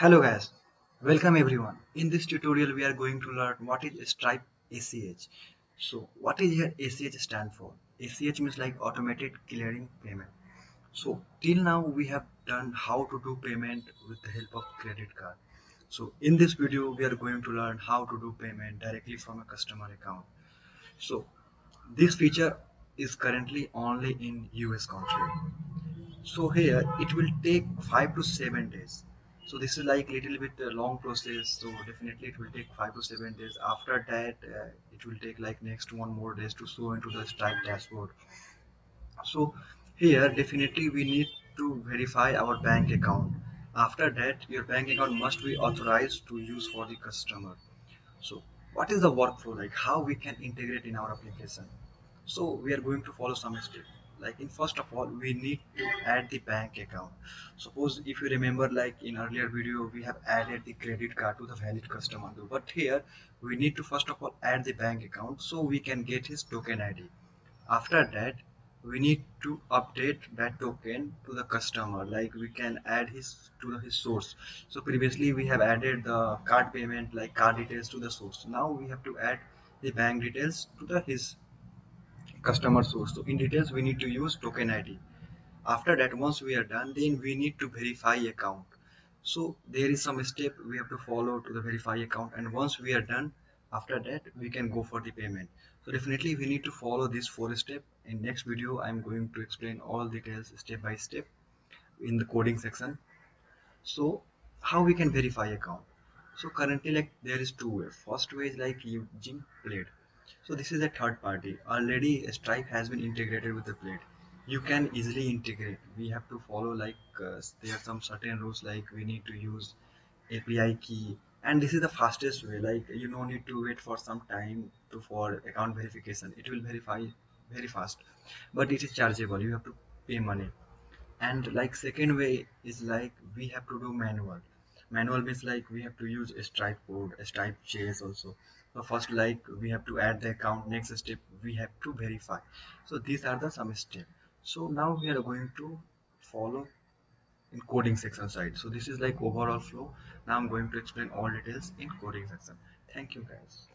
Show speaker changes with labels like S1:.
S1: Hello guys, welcome everyone. In this tutorial we are going to learn what is Stripe ACH. So what is here ACH stand for? ACH means like automated clearing payment. So till now we have done how to do payment with the help of credit card. So in this video we are going to learn how to do payment directly from a customer account. So this feature is currently only in US country. So here it will take 5 to 7 days so this is like a little bit uh, long process. So definitely it will take five to seven days. After that uh, it will take like next one more days to show into the stripe dashboard. So here definitely we need to verify our bank account. After that your bank account must be authorized to use for the customer. So what is the workflow? Like how we can integrate in our application? So we are going to follow some steps like in first of all we need to add the bank account. Suppose if you remember like in earlier video we have added the credit card to the valid customer but here we need to first of all add the bank account so we can get his token id after that we need to update that token to the customer. Like we can add his to his source. So previously we have added the card payment like card details to the source. Now we have to add the bank details to the his customer source. So in details we need to use token id after that once we are done then we need to verify account. So there is some step we have to follow to the verify account and once we are done after that we can go for the payment. So definitely we need to follow this four step in next video i'm going to explain all details step by step in the coding section. So how we can verify account? So currently like there is two ways. First way is like using Plaid so this is a third party. Already stripe has been integrated with the Plaid. you can easily integrate. We have to follow like uh, there are some certain rules like we need to use api key. And this is the fastest way. Like you don't need to wait for some time to for account verification. It will verify very fast. But it is chargeable. You have to pay money. And like second way is like we have to do manual. Manual means like we have to use a stripe code a stripe chase also. so first like we have to add the account next step we have to verify. So these are the some steps. So now we are going to follow in coding section side. So this is like overall flow. Now i'm going to explain all details in coding section. Thank you guys